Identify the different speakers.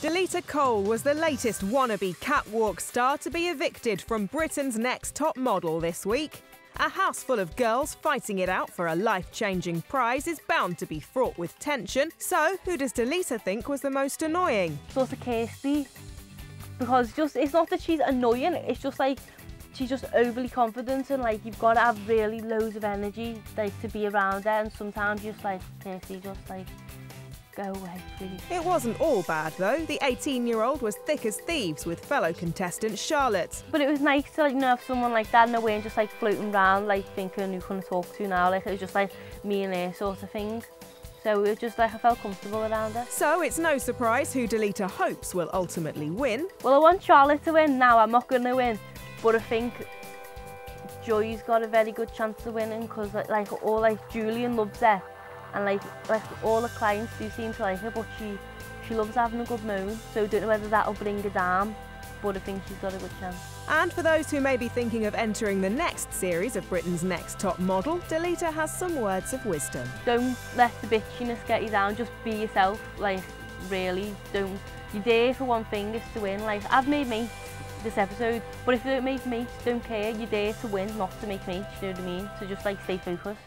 Speaker 1: Delita Cole was the latest wannabe catwalk star to be evicted from Britain's Next Top Model this week. A house full of girls fighting it out for a life changing prize is bound to be fraught with tension. So, who does Delita think was the most annoying?
Speaker 2: Sort of Kirsty. Because just it's not that she's annoying, it's just like she's just overly confident and like you've got to have really loads of energy like to be around her and sometimes just like Kirsty just like go away, please.
Speaker 1: It wasn't all bad though. The 18 year old was thick as thieves with fellow contestant Charlotte.
Speaker 2: But it was nice to like, you know, have someone like that in they way and just like floating around like thinking who can I talk to now. Like it was just like me and her sort of thing. So it was just like I felt comfortable around her.
Speaker 1: So it's no surprise who Delita hopes will ultimately win.
Speaker 2: Well, I want Charlotte to win now. I'm not going to win. But I think Joy's got a very good chance of winning because like all like Julien loves her and like like all the clients do seem to like her, but she she loves having a good moon. So I don't know whether that'll bring her down, but I think she's got a good chance.
Speaker 1: And for those who may be thinking of entering the next series of Britain's Next Top Model, Delita has some words of wisdom.
Speaker 2: Don't let the bitchiness get you down. Just be yourself. Like really, don't. You're there for one thing, is to win. Like I've made mates this episode, but if you don't make mates, don't care. You're there to win, not to make mates. You know what I mean? So just like stay focused.